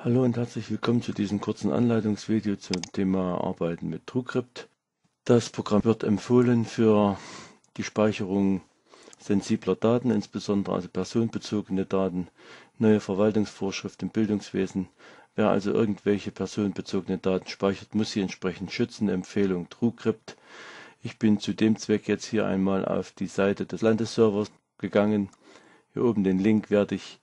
Hallo und herzlich willkommen zu diesem kurzen Anleitungsvideo zum Thema Arbeiten mit TrueCrypt. Das Programm wird empfohlen für die Speicherung sensibler Daten, insbesondere also personenbezogene Daten, neue Verwaltungsvorschriften im Bildungswesen. Wer also irgendwelche personenbezogene Daten speichert, muss sie entsprechend schützen. Empfehlung TrueCrypt. Ich bin zu dem Zweck jetzt hier einmal auf die Seite des Landesservers gegangen. Hier oben den Link werde ich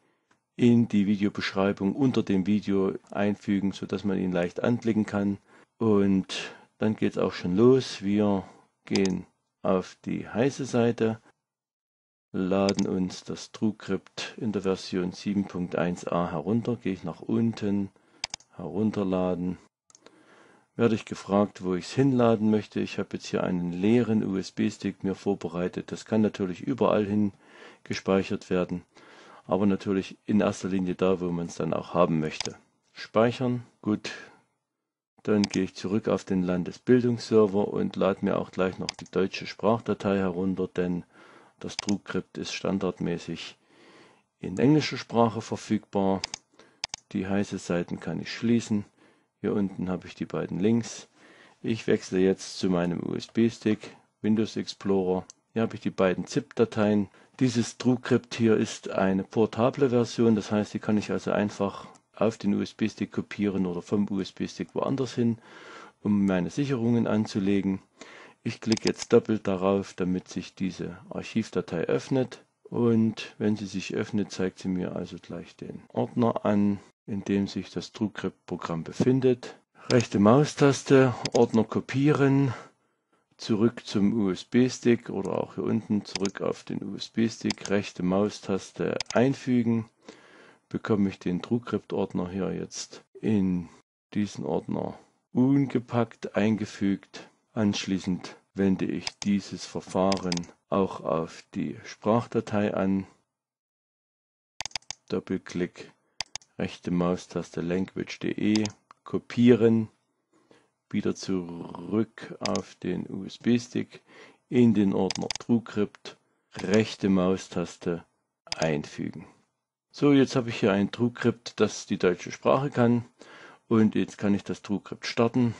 in die Videobeschreibung unter dem Video einfügen, sodass man ihn leicht anklicken kann. Und dann geht es auch schon los. Wir gehen auf die heiße Seite, laden uns das TrueCrypt in der Version 7.1a herunter, gehe ich nach unten, herunterladen. Werde ich gefragt, wo ich es hinladen möchte. Ich habe jetzt hier einen leeren USB-Stick mir vorbereitet. Das kann natürlich überall hin gespeichert werden aber natürlich in erster Linie da, wo man es dann auch haben möchte. Speichern, gut, dann gehe ich zurück auf den Landesbildungsserver und lade mir auch gleich noch die deutsche Sprachdatei herunter, denn das TrueCrypt ist standardmäßig in englischer Sprache verfügbar. Die heiße Seiten kann ich schließen. Hier unten habe ich die beiden Links. Ich wechsle jetzt zu meinem USB-Stick, Windows Explorer. Hier habe ich die beiden ZIP-Dateien dieses TrueCrypt hier ist eine portable Version, das heißt, die kann ich also einfach auf den USB-Stick kopieren oder vom USB-Stick woanders hin, um meine Sicherungen anzulegen. Ich klicke jetzt doppelt darauf, damit sich diese Archivdatei öffnet. Und wenn sie sich öffnet, zeigt sie mir also gleich den Ordner an, in dem sich das TrueCrypt-Programm befindet. Rechte Maustaste, Ordner kopieren, zurück zum USB-Stick oder auch hier unten zurück auf den USB-Stick, rechte Maustaste einfügen, bekomme ich den TrueCrypt-Ordner hier jetzt in diesen Ordner ungepackt eingefügt. Anschließend wende ich dieses Verfahren auch auf die Sprachdatei an. Doppelklick, rechte Maustaste language.de, kopieren, wieder zurück auf den USB-Stick in den Ordner TrueCrypt, rechte Maustaste einfügen. So, jetzt habe ich hier ein TrueCrypt, das die deutsche Sprache kann und jetzt kann ich das TrueCrypt starten.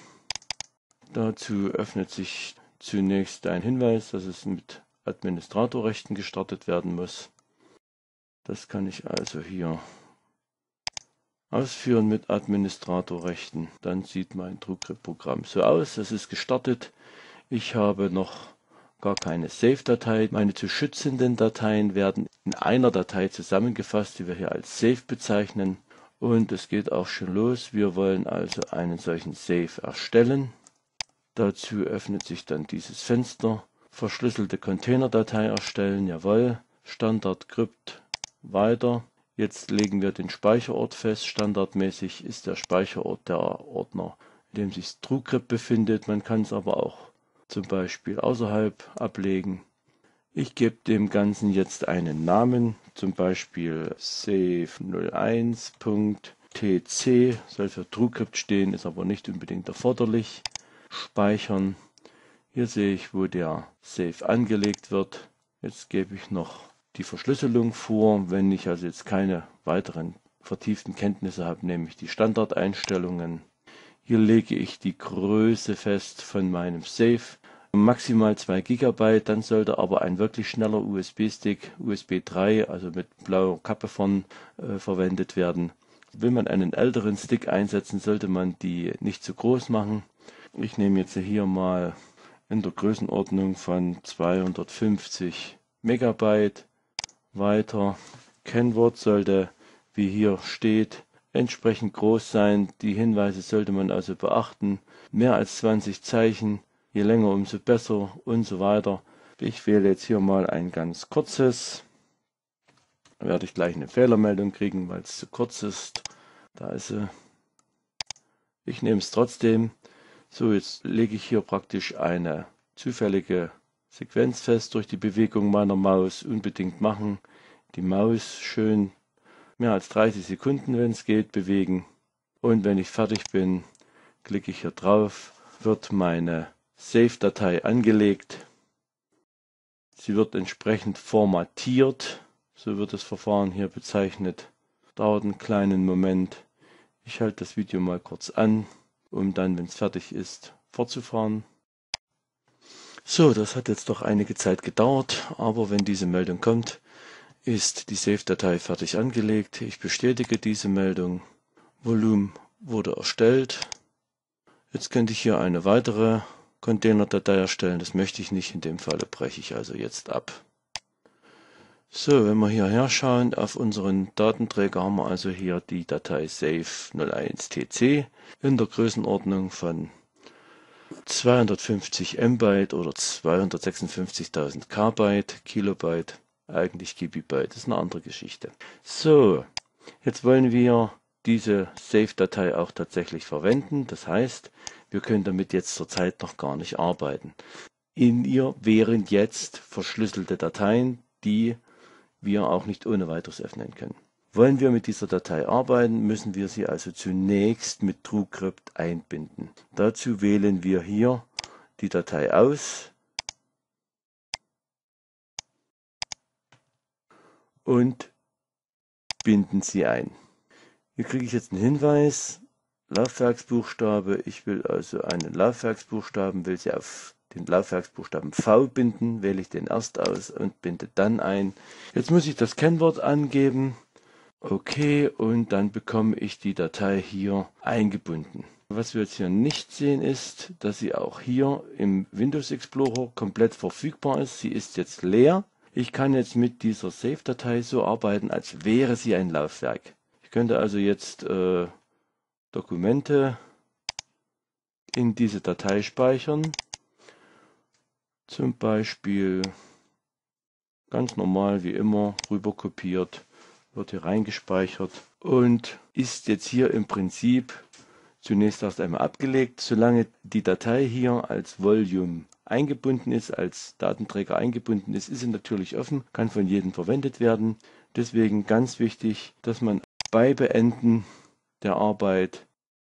Dazu öffnet sich zunächst ein Hinweis, dass es mit Administratorrechten gestartet werden muss. Das kann ich also hier Ausführen mit Administratorrechten. Dann sieht mein TrueCrypt-Programm so aus. Es ist gestartet. Ich habe noch gar keine Save-Datei. Meine zu schützenden Dateien werden in einer Datei zusammengefasst, die wir hier als Save bezeichnen. Und es geht auch schon los. Wir wollen also einen solchen Save erstellen. Dazu öffnet sich dann dieses Fenster. Verschlüsselte Containerdatei erstellen, jawohl. Standard Crypt weiter. Jetzt legen wir den Speicherort fest. Standardmäßig ist der Speicherort der Ordner, in dem sich TrueCrypt befindet. Man kann es aber auch zum Beispiel außerhalb ablegen. Ich gebe dem Ganzen jetzt einen Namen, zum Beispiel save01.tc, soll für TrueCrypt stehen, ist aber nicht unbedingt erforderlich. Speichern. Hier sehe ich, wo der Save angelegt wird. Jetzt gebe ich noch die Verschlüsselung vor. Wenn ich also jetzt keine weiteren vertieften Kenntnisse habe, nämlich die Standardeinstellungen. Hier lege ich die Größe fest von meinem Safe. Maximal 2 GB, dann sollte aber ein wirklich schneller USB-Stick, USB 3, also mit blauer Kappe vorn, äh, verwendet werden. Will man einen älteren Stick einsetzen, sollte man die nicht zu groß machen. Ich nehme jetzt hier mal in der Größenordnung von 250 Megabyte weiter. Kennwort sollte, wie hier steht, entsprechend groß sein. Die Hinweise sollte man also beachten. Mehr als 20 Zeichen, je länger umso besser und so weiter. Ich wähle jetzt hier mal ein ganz kurzes. Da werde ich gleich eine Fehlermeldung kriegen, weil es zu kurz ist. Da ist sie. Ich nehme es trotzdem. So, jetzt lege ich hier praktisch eine zufällige Sequenz fest durch die Bewegung meiner Maus unbedingt machen. Die Maus schön mehr als 30 Sekunden, wenn es geht, bewegen. Und wenn ich fertig bin, klicke ich hier drauf, wird meine Save-Datei angelegt. Sie wird entsprechend formatiert, so wird das Verfahren hier bezeichnet. Dauert einen kleinen Moment. Ich halte das Video mal kurz an, um dann, wenn es fertig ist, fortzufahren. So, das hat jetzt doch einige Zeit gedauert, aber wenn diese Meldung kommt, ist die Save-Datei fertig angelegt. Ich bestätige diese Meldung. Volumen wurde erstellt. Jetzt könnte ich hier eine weitere Containerdatei erstellen. Das möchte ich nicht. In dem Falle breche ich also jetzt ab. So, wenn wir hierher schauen, auf unseren Datenträger haben wir also hier die Datei save01tc in der Größenordnung von 250 MB oder 256.000 KB, Kilobyte, eigentlich Gigabyte, das ist eine andere Geschichte. So, jetzt wollen wir diese Save-Datei auch tatsächlich verwenden. Das heißt, wir können damit jetzt zurzeit noch gar nicht arbeiten. In ihr wären jetzt verschlüsselte Dateien, die wir auch nicht ohne weiteres öffnen können. Wollen wir mit dieser Datei arbeiten, müssen wir sie also zunächst mit TrueCrypt einbinden. Dazu wählen wir hier die Datei aus und binden sie ein. Hier kriege ich jetzt einen Hinweis, Laufwerksbuchstabe. Ich will also einen Laufwerksbuchstaben, will sie auf den Laufwerksbuchstaben V binden, wähle ich den erst aus und binde dann ein. Jetzt muss ich das Kennwort angeben. Okay, und dann bekomme ich die Datei hier eingebunden. Was wir jetzt hier nicht sehen ist, dass sie auch hier im Windows Explorer komplett verfügbar ist. Sie ist jetzt leer. Ich kann jetzt mit dieser Save-Datei so arbeiten, als wäre sie ein Laufwerk. Ich könnte also jetzt äh, Dokumente in diese Datei speichern. Zum Beispiel ganz normal wie immer rüber kopiert, wird hier reingespeichert und ist jetzt hier im Prinzip zunächst erst einmal abgelegt. Solange die Datei hier als Volume eingebunden ist, als Datenträger eingebunden ist, ist sie natürlich offen, kann von jedem verwendet werden. Deswegen ganz wichtig, dass man bei Beenden der Arbeit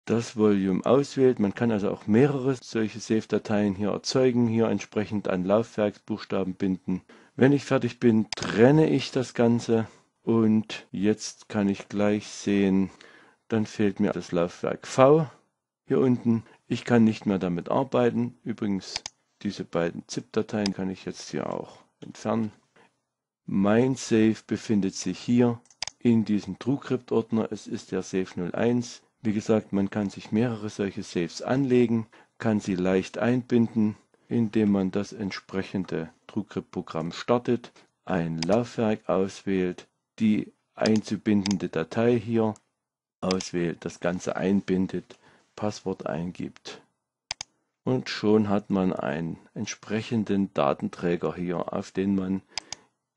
das Volume auswählt. Man kann also auch mehrere solche Save-Dateien hier erzeugen, hier entsprechend an Laufwerksbuchstaben binden. Wenn ich fertig bin, trenne ich das Ganze und jetzt kann ich gleich sehen, dann fehlt mir das Laufwerk V hier unten. Ich kann nicht mehr damit arbeiten. Übrigens diese beiden ZIP-Dateien kann ich jetzt hier auch entfernen. Mein Save befindet sich hier in diesem TrueCrypt-Ordner. Es ist der Save 01. Wie gesagt, man kann sich mehrere solche Saves anlegen, kann sie leicht einbinden, indem man das entsprechende TrueCrypt-Programm startet, ein Laufwerk auswählt, die einzubindende Datei hier auswählt, das Ganze einbindet, Passwort eingibt und schon hat man einen entsprechenden Datenträger hier, auf den man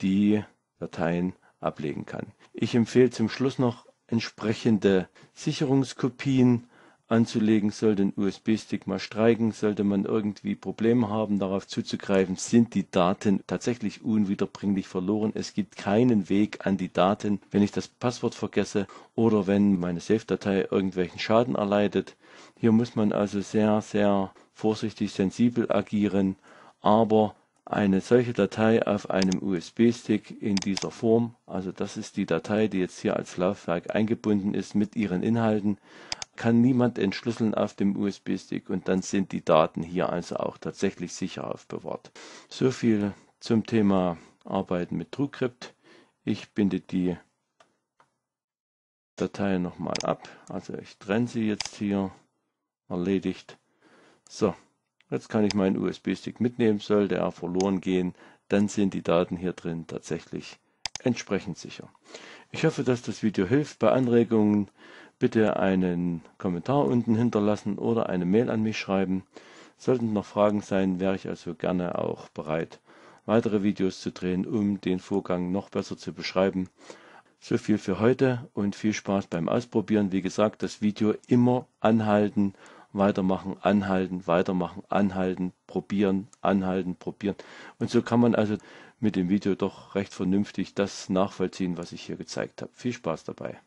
die Dateien ablegen kann. Ich empfehle zum Schluss noch entsprechende Sicherungskopien anzulegen. Sollte ein USB-Stick mal streiken, sollte man irgendwie Probleme haben, darauf zuzugreifen, sind die Daten tatsächlich unwiederbringlich verloren. Es gibt keinen Weg an die Daten, wenn ich das Passwort vergesse oder wenn meine Save-Datei irgendwelchen Schaden erleidet. Hier muss man also sehr, sehr vorsichtig sensibel agieren, aber eine solche Datei auf einem USB-Stick in dieser Form, also das ist die Datei, die jetzt hier als Laufwerk eingebunden ist mit ihren Inhalten, kann niemand entschlüsseln auf dem USB-Stick und dann sind die Daten hier also auch tatsächlich sicher aufbewahrt. So viel zum Thema Arbeiten mit TrueCrypt. Ich binde die Datei nochmal ab, also ich trenne sie jetzt hier, erledigt. So, jetzt kann ich meinen USB-Stick mitnehmen, sollte er verloren gehen, dann sind die Daten hier drin tatsächlich entsprechend sicher. Ich hoffe, dass das Video hilft. Bei Anregungen bitte einen Kommentar unten hinterlassen oder eine Mail an mich schreiben. Sollten noch Fragen sein, wäre ich also gerne auch bereit, weitere Videos zu drehen, um den Vorgang noch besser zu beschreiben. So viel für heute und viel Spaß beim Ausprobieren. Wie gesagt, das Video immer anhalten weitermachen, anhalten, weitermachen, anhalten, probieren, anhalten, probieren. Und so kann man also mit dem Video doch recht vernünftig das nachvollziehen, was ich hier gezeigt habe. Viel Spaß dabei.